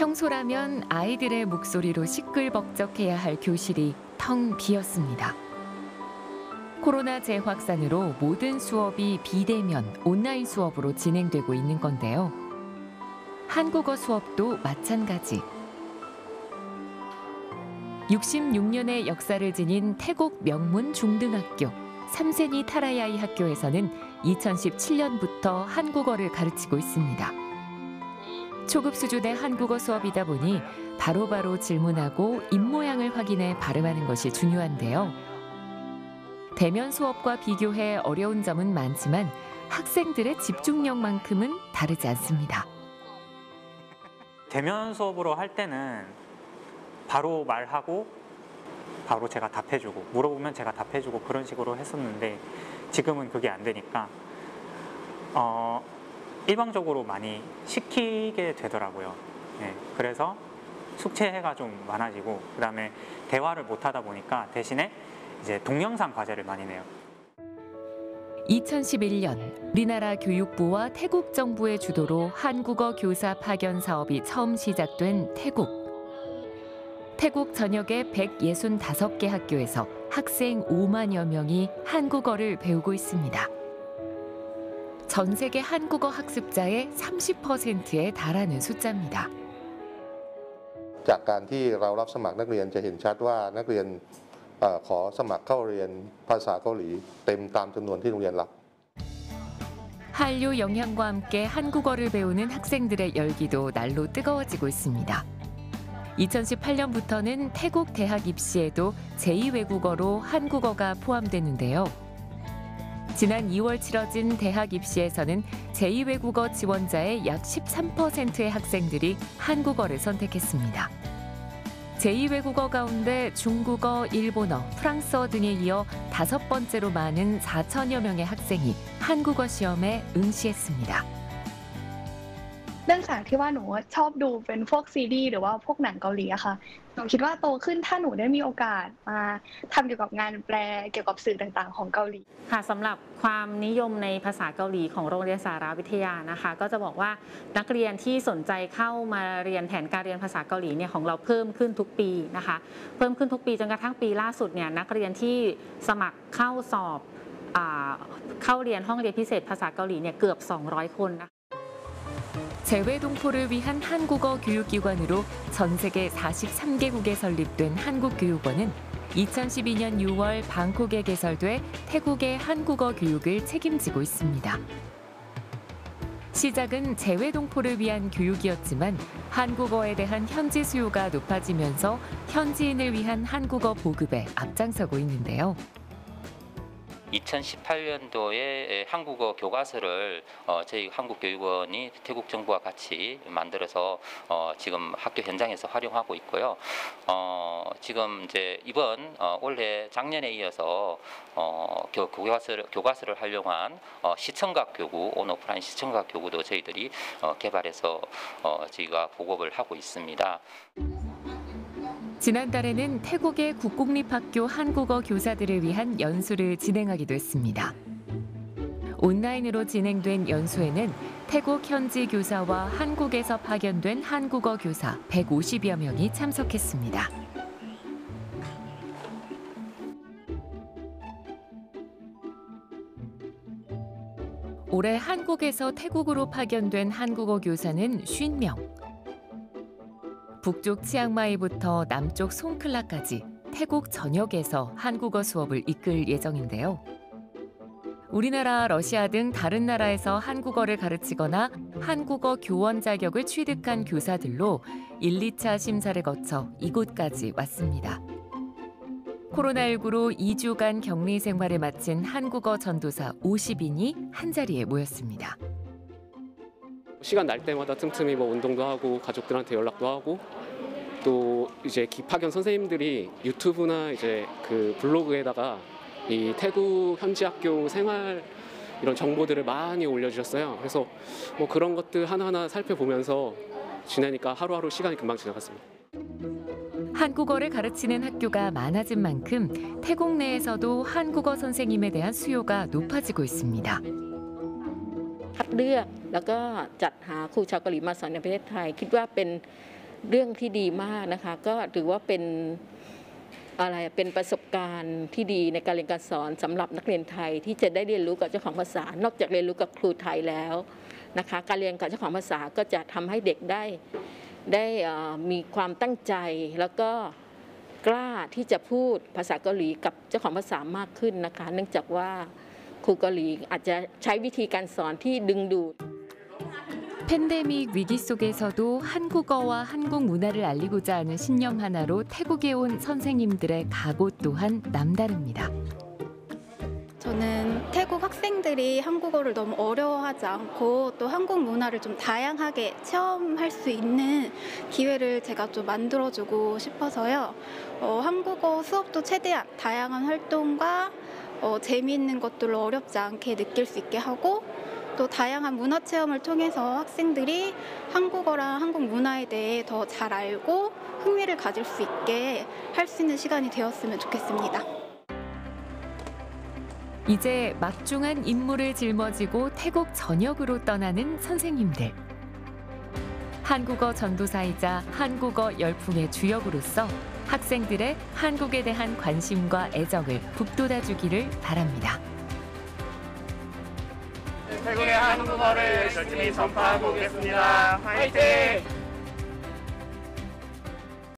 평소라면 아이들의 목소리로 시끌벅적해야 할 교실이 텅 비었습니다. 코로나 재확산으로 모든 수업이 비대면 온라인 수업으로 진행되고 있는 건데요. 한국어 수업도 마찬가지. 66년의 역사를 지닌 태국 명문 중등학교 삼세니 타라야이 학교에서는 2017년부터 한국어를 가르치고 있습니다. 초급 수준의 한국어 수업이다 보니 바로바로 바로 질문하고 입모양을 확인해 발음하는 것이 중요한데요. 대면 수업과 비교해 어려운 점은 많지만 학생들의 집중력만큼은 다르지 않습니다. 대면 수업으로 할 때는 바로 말하고 바로 제가 답해주고 물어보면 제가 답해주고 그런 식으로 했었는데 지금은 그게 안 되니까 어, 일방적으로 많이 시키게 되더라고요. 네, 그래서 숙제해가 좀 많아지고 그 다음에 대화를 못 하다 보니까 대신에 이제 동영상 과제를 많이 내요. 2011년 우리나라 교육부와 태국 정부의 주도로 한국어 교사 파견 사업이 처음 시작된 태국. 태국 전역의 165개 학교에서 학생 5만여 명이 한국어를 배우고 있습니다. 전 세계 한국어 학습자의 30%에 달하는 숫자입니다. จากการที่เรารับสมัครนักเรียนจะเห็นชัดว่านักเรียนขอสมัครเข้าเรียนภาษาเกาหลีเต็มตามจำนวนที่โรงเรียนรับ 한류 영양과 함께 한국어를 배우는 학생들의 열기도 날로 뜨거워지고 있습니다. 2018년부터는 태국 대학 입시에도 제2외국어로 한국어가 포함되는데요. 지난 2월 치러진 대학 입시에서는 제2외국어 지원자의 약 13%의 학생들이 한국어를 선택했습니다. 제2외국어 가운데 중국어, 일본어, 프랑스어 등에 이어 다섯 번째로 많은 4천여 명의 학생이 한국어 시험에 응시했습니다. เนื่องจากที่ว่าหนูชอบดูเป็นพวกซีรีส์หรือว่าพวกหนังเกาหลีอะค่ะหนูคิดว่าโตขึ้นถ้าหนูได้มีโอกาสมาทำเกี่ยวกับงานแปลเกี่ยวกับสื่อต่างๆ ของเกาหลีค่ะสำหรับความนิยมในภาษาเกาหลีของโรงเรียนสารวิทยานะคะ ก็จะบอกว่านักเรียนที่สนใจเข้ามาเรียนแผนการเรียนภาษาเกาหลีเนี่ยของเราเพิ่มขึ้นทุกปีนะคะ เพิ่มขึ้นทุกปีจนกระทั่งปีล่าสุดเนี่ยนักเรียนที่สมัครเข้าสอบเข้าเรียนห้องเรียนพิเศษภาษาเกาหลีเนี่ยเกือบ 200 คนนะคะ 재외 동포를 위한 한국어 교육기관으로 전 세계 43개국에 설립된 한국교육원은 2012년 6월 방콕에 개설돼 태국의 한국어 교육을 책임지고 있습니다. 시작은 재외 동포를 위한 교육이었지만 한국어에 대한 현지 수요가 높아지면서 현지인을 위한 한국어 보급에 앞장서고 있는데요. 2018년도에 한국어 교과서를 어, 저희 한국교육원이 태국 정부와 같이 만들어서 어, 지금 학교 현장에서 활용하고 있고요. 어, 지금 이제 이번 어, 올해 작년에 이어서 어, 교, 교과서를, 교과서를 활용한 어, 시청각 교구, 온오프라인 시청각 교구도 저희들이 어, 개발해서 어, 저희가 보급을 하고 있습니다. 지난달에는 태국의 국공립학교 한국어 교사들을 위한 연수를 진행하기도 했습니다. 온라인으로 진행된 연수에는 태국 현지 교사와 한국에서 파견된 한국어 교사 150여 명이 참석했습니다. 올해 한국에서 태국으로 파견된 한국어 교사는 50명. 북쪽 치앙마이부터 남쪽 송클라까지 태국 전역에서 한국어 수업을 이끌 예정인데요. 우리나라, 러시아 등 다른 나라에서 한국어를 가르치거나 한국어 교원 자격을 취득한 교사들로 1, 2차 심사를 거쳐 이곳까지 왔습니다. 코로나19로 2주간 격리 생활을 마친 한국어 전도사 50인이 한자리에 모였습니다. 시간 날 때마다 틈틈이 뭐 운동도 하고 가족들한테 연락도 하고 또 이제 기파견 선생님들이 유튜브나 이제 그 블로그에다가 이 태국 현지 학교 생활 이런 정보들을 많이 올려주셨어요. 그래서 뭐 그런 것들 하나하나 살펴보면서 지내니까 하루하루 시간이 금방 지나갔습니다. 한국어를 가르치는 학교가 많아진 만큼 태국 내에서도 한국어 선생님에 대한 수요가 높아지고 있습니다. คัดเลือก แล้วก็จัดหาครูชาวเกาหลีมาสอนในประเทศไทย คิดว่าเป็นเรื่องที่ดีมากนะคะ ก็ถือว่าเป็นอะไรเป็นประสบการณ์ที่ดีในการเรียนการสอนสำหรับนักเรียนไทยที่จะได้เรียนรู้กับเจ้าของภาษา นอกจากเรียนรู้กับครูไทยแล้วนะคะ การเรียนกับเจ้าของภาษาก็จะทำให้เด็กได้ได้มีความตั้งใจแล้วก็กล้าที่จะพูดภาษาเกาหลีกับเจ้าของภาษามากขึ้นนะคะ เนื่องจากว่า รูเกาหลีอาจจะใช้วิธีการสอนที่ดึงดูด 팬데믹 위기 속에서도 한국어와 한국 문화를 알리고자 하는 신념 하나로 태국에 온 선생님들의 각오 또한 남다릅니다. 저는 태국 학생들이 한국어를 너무 어려워하지 않고 또 한국 문화를 좀 다양하게 체험할 수 있는 기회를 제가 좀 만들어주고 싶어서요. 어, 한국어 수업도 최대한 다양한 활동과 어, 재미있는 것들로 어렵지 않게 느낄 수 있게 하고 또 다양한 문화 체험을 통해서 학생들이 한국어랑 한국 문화에 대해 더 잘 알고 흥미를 가질 수 있게 할 수 있는 시간이 되었으면 좋겠습니다. 이제 막중한 임무를 짊어지고 태국 전역으로 떠나는 선생님들. 한국어 전도사이자 한국어 열풍의 주역으로서 학생들의 한국에 대한 관심과 애정을 북돋아 주기를 바랍니다. 태국의 한국어를 열심히 전파하고 오겠습니다. 화이팅!